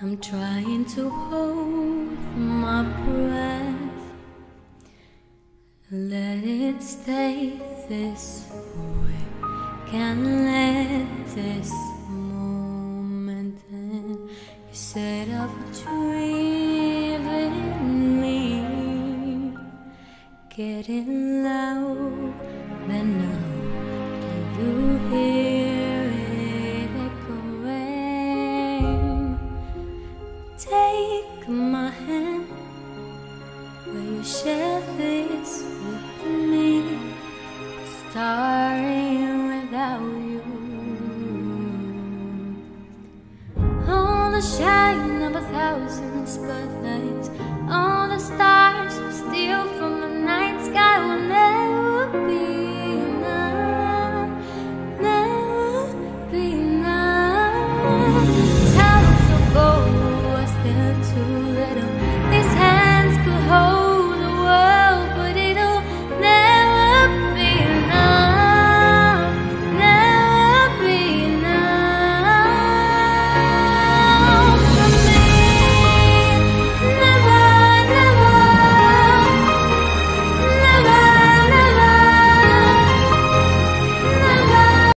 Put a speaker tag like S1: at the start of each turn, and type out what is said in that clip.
S1: I'm trying to hold my breath. Let it stay this way. Can't let this moment end. You said dream in me, getting loud. Then Take my hand. Will you share this with me? Starting without you. All the shine of a thousand